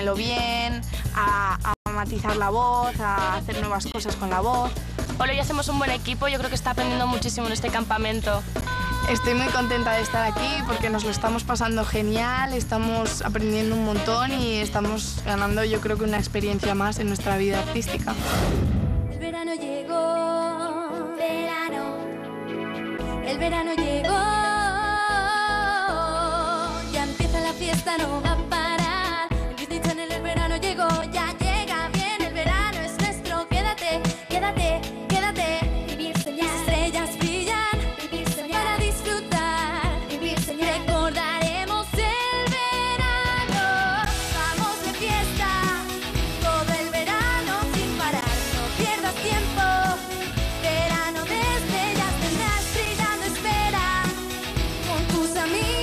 pasármelo bien, a, a matizar la voz, a hacer nuevas cosas con la voz. Hoy hacemos un buen equipo, yo creo que está aprendiendo muchísimo en este campamento. Estoy muy contenta de estar aquí porque nos lo estamos pasando genial, estamos aprendiendo un montón y estamos ganando yo creo que una experiencia más en nuestra vida artística. El verano llegó, verano. El verano llegó, ya empieza la fiesta, no va a a me.